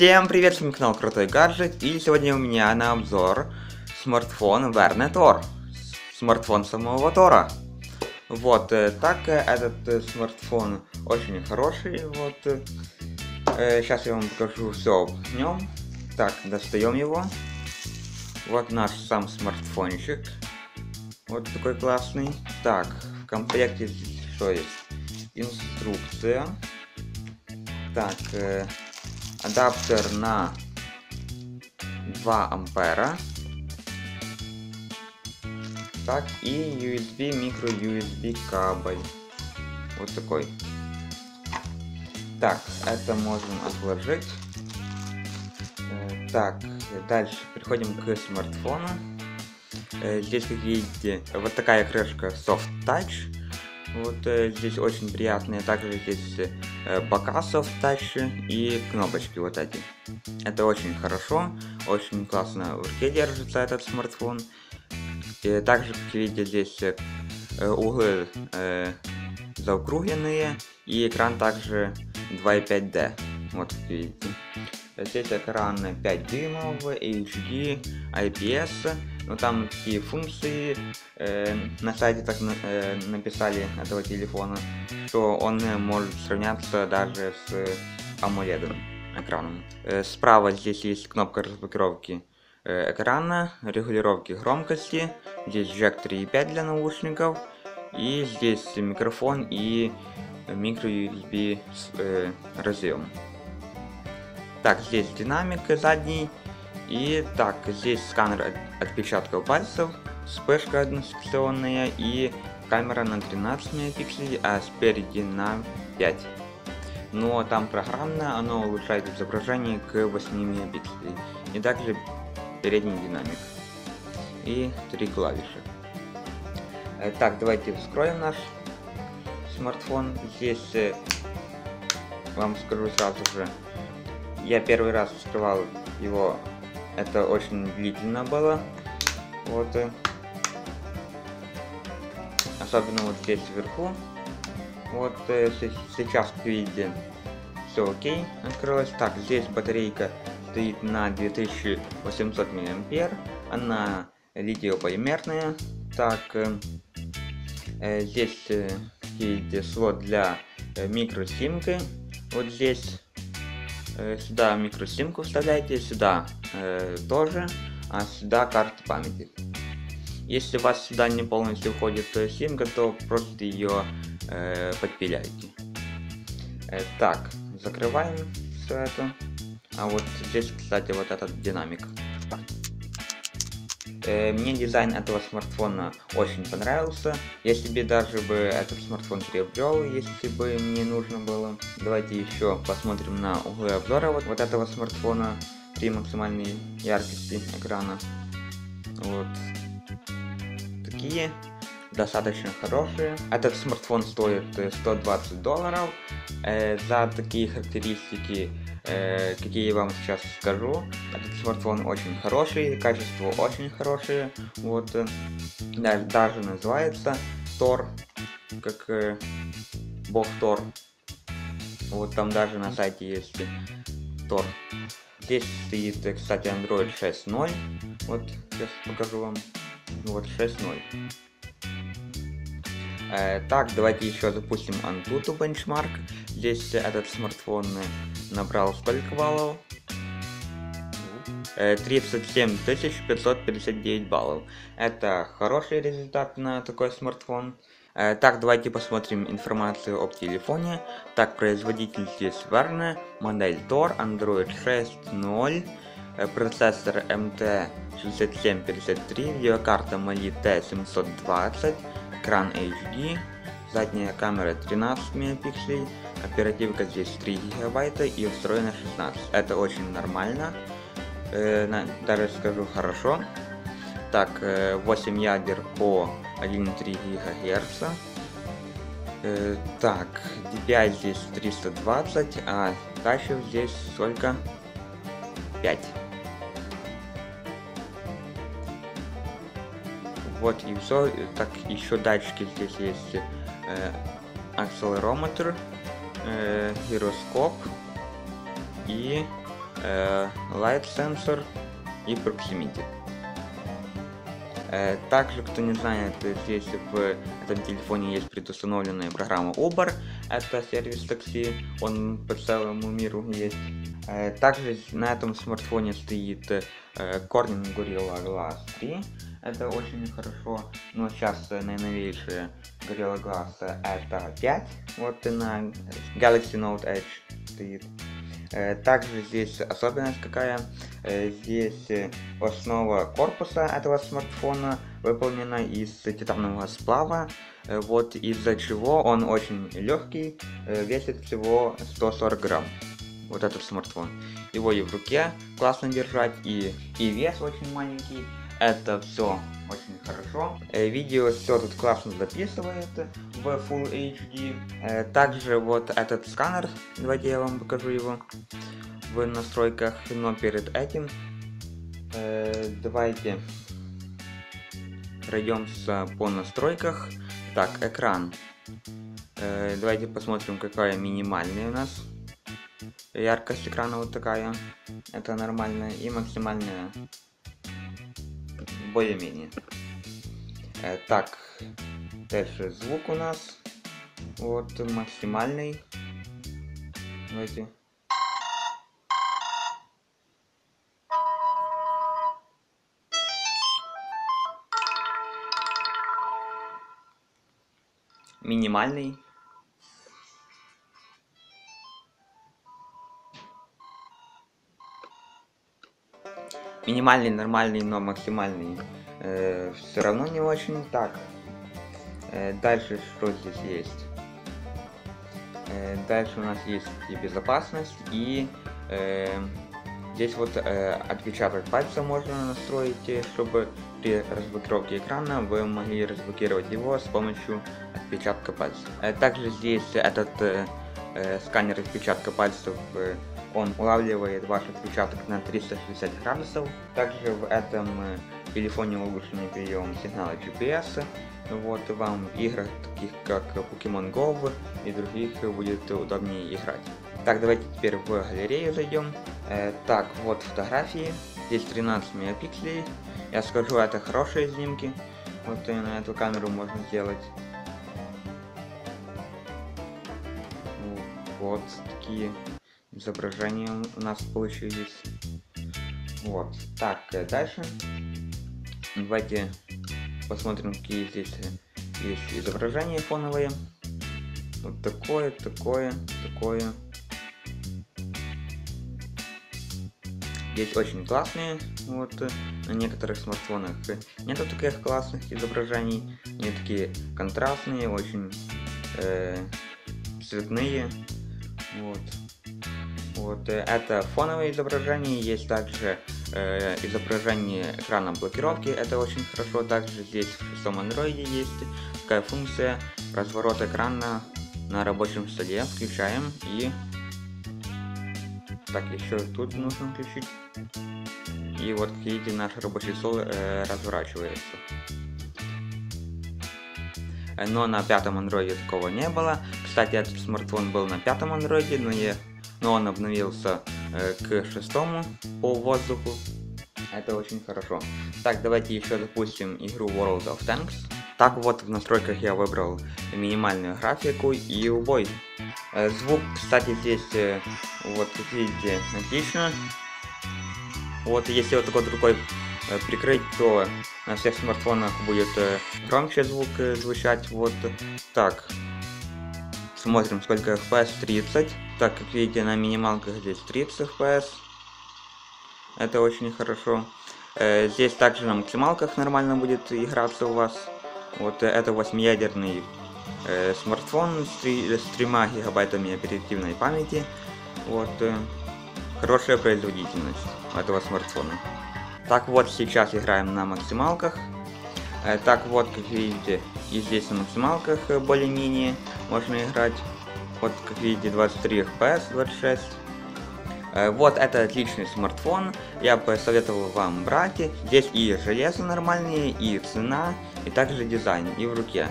Всем привет, с вами канал Крутой Гаджет, и сегодня у меня на обзор смартфон Verne Tor, смартфон самого Тора. Вот, э, так э, этот э, смартфон очень хороший, вот, сейчас я вам покажу все в нем. Так, достаем его. Вот наш сам смартфончик, вот такой классный. Так, в комплекте что есть? Инструкция. Так, адаптер на 2 ампера. Так и USB микро USB кабель. Вот такой. Так это можем отложить. Э, так дальше переходим к смартфону. Э, здесь как видите вот такая крышка soft touch. Вот э, здесь очень приятные. Также здесь э, бока soft touch и кнопочки вот эти. Это очень хорошо, очень классно в руке держится этот смартфон. И также, как видите, здесь э, углы э, заокругленные и экран также 2.5D. Вот как видите. Здесь экран 5 дюймов, HD, IPS, но там такие функции э, на сайте так э, написали этого телефона, что он может сравняться даже с AMOLED экраном. Э, справа здесь есть кнопка разблокировки э, экрана, регулировки громкости, здесь джек 3.5 для наушников, и здесь микрофон и микро USB э, разъем. Так, здесь динамик задний. И так, здесь сканер отпечатков пальцев, вспышка односекционная и камера на 13 мегапикселей, а спереди на 5. Но там программное, оно улучшает изображение к 8 мегапикселей. И также передний динамик. И три клавиши. Э, так, давайте вскроем наш смартфон. Здесь э, вам скажу сразу же, я первый раз вскрывал его, это очень длительно было. Вот. Особенно вот здесь вверху. Вот э, сейчас, видите, все окей, открылось. Так, здесь батарейка стоит на 2800 мА. Она литиево-полимерная. Так, э, э, здесь, э, видите, слот для э, микросимки. Вот здесь Э, сюда микросимку вставляете, сюда э, тоже, а сюда карта памяти. Если у вас сюда не полностью входит э, симка, то просто ее э, подпиляйте. Э, так, закрываем все это. А вот здесь, кстати, вот этот динамик. Э, мне дизайн этого смартфона очень понравился. Я себе даже бы этот смартфон приобрел, если бы мне нужно было. Давайте еще посмотрим на углы обзора вот, вот этого смартфона при максимальной яркости экрана. Вот такие достаточно хорошие. Этот смартфон стоит 120 э, долларов. Э, за такие характеристики э, какие я вам сейчас скажу. Этот смартфон очень хороший, качество очень хорошее. Вот, э, даже называется Тор, как э, бог Тор. Вот там даже на сайте есть Тор. Здесь стоит, э, кстати, Android 6.0. Вот, сейчас покажу вам. Вот 6.0. Э, так, давайте еще запустим Antutu бенчмарк. Здесь этот смартфон набрал сколько баллов? 37 559 баллов. Это хороший результат на такой смартфон. Э, так, давайте посмотрим информацию об телефоне. Так, производитель здесь Verne, модель Tor, Android 6.0, э, процессор MT6753, видеокарта Mali T720, экран HD, задняя камера 13 мегапикселей, оперативка здесь 3 гигабайта и встроена 16. Это очень нормально, э, даже скажу хорошо. Так, э, 8 ядер по 1,3 ГГц. Э, так, DPI здесь 320, а качев здесь сколько? 5. Вот и все. Так, еще датчики здесь есть. Э, акселерометр, э, гироскоп и э, Light Sensor и Proximity. Э, также, кто не знает, здесь в этом телефоне есть предустановленная программа Uber, это сервис такси, он по целому миру есть. Э, также на этом смартфоне стоит Corning Gorilla Glass 3, это очень хорошо, но сейчас наиновейшие Gorilla Glass это 5, вот и на Galaxy Note Edge стоит. Также здесь особенность какая, здесь основа корпуса этого смартфона выполнена из титанового сплава, вот из-за чего он очень легкий, весит всего 140 грамм. Вот этот смартфон. Его и в руке классно держать, и, и вес очень маленький. Это все очень хорошо. Э, видео все тут классно записывает в Full HD. Э, также вот этот сканер, давайте я вам покажу его в настройках, но перед этим э, давайте пройдемся по настройках. Так, экран. Давайте посмотрим, какая минимальная у нас. Яркость экрана вот такая. Это нормальная. И максимальная более-менее. Э, так, дальше звук у нас. Вот максимальный. Давайте. Минимальный. Минимальный, нормальный, но максимальный э, все равно не очень так. Э, дальше что здесь есть? Э, дальше у нас есть и безопасность, и э, здесь вот э, отпечаток пальца можно настроить, чтобы при разблокировке экрана вы могли разблокировать его с помощью отпечатка пальца. Э, также здесь этот э, э, сканер отпечатка пальцев э, он улавливает ваш отпечаток на 360 градусов. Также в этом э, телефоне улучшенный прием сигнала GPS. Вот вам в играх таких как Pokemon Go и других будет удобнее играть. Так, давайте теперь в галерею зайдем. Э, так, вот фотографии. Здесь 13 мегапикселей. Я скажу, это хорошие снимки. Вот на эту камеру можно сделать. Вот такие изображения у нас получились. Вот. Так, э, дальше. Давайте посмотрим, какие здесь есть изображения фоновые. Вот такое, такое, такое. Здесь очень классные, вот, на некоторых смартфонах нету таких классных изображений, они такие контрастные, очень э, цветные, вот. Вот э, это фоновое изображение, есть также э, изображение экрана блокировки, это очень хорошо. Также здесь в шестом андроиде есть такая функция разворот экрана на рабочем столе. Включаем и так еще тут нужно включить. И вот как видите наш рабочий стол э, разворачивается. Э, но на пятом андроиде такого не было. Кстати, этот смартфон был на пятом андроиде, но я но он обновился э, к шестому по воздуху. Это очень хорошо. Так, давайте еще запустим игру World of Tanks. Так вот, в настройках я выбрал минимальную графику и убой. Э, звук, кстати, здесь, э, вот, видите, отлично. Вот, если вот такой рукой э, прикрыть, то на всех смартфонах будет громче звук звучать. Вот так. Смотрим, сколько FPS, 30. Так, как видите, на минималках здесь 30 FPS. Это очень хорошо. Э, здесь также на максималках нормально будет играться у вас. Вот э, это 8-ядерный э, смартфон с 3, с 3 гигабайтами оперативной памяти. Вот э, хорошая производительность этого смартфона. Так вот, сейчас играем на максималках. Э, так вот, как видите, и здесь на максималках э, более-менее можно играть. Вот, как видите, 23 FPS, 26. Вот это отличный смартфон, я посоветовал вам брать. Здесь и железо нормальное, и цена, и также дизайн, и в руке.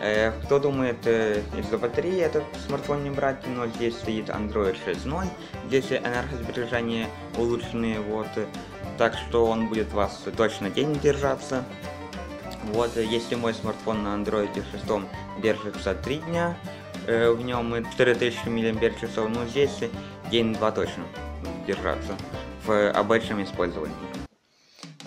Э, кто думает, из-за батареи этот смартфон не брать, но здесь стоит Android 6.0, здесь энергосбережение улучшенные, вот, так что он будет вас точно день держаться. Вот, если мой смартфон на Android 6 держится 3 дня, э, в нем 4000 мАч, но здесь день-два точно держаться в обычном использовании.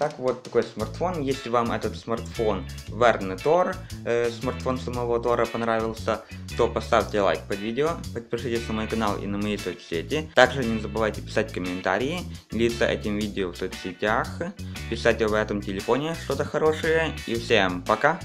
Так вот такой смартфон. Если вам этот смартфон верный Тор, э, смартфон самого Тора понравился, то поставьте лайк под видео, подпишитесь на мой канал и на мои соцсети. Также не забывайте писать комментарии, делиться этим видео в соцсетях, писать об этом телефоне что-то хорошее. И всем пока!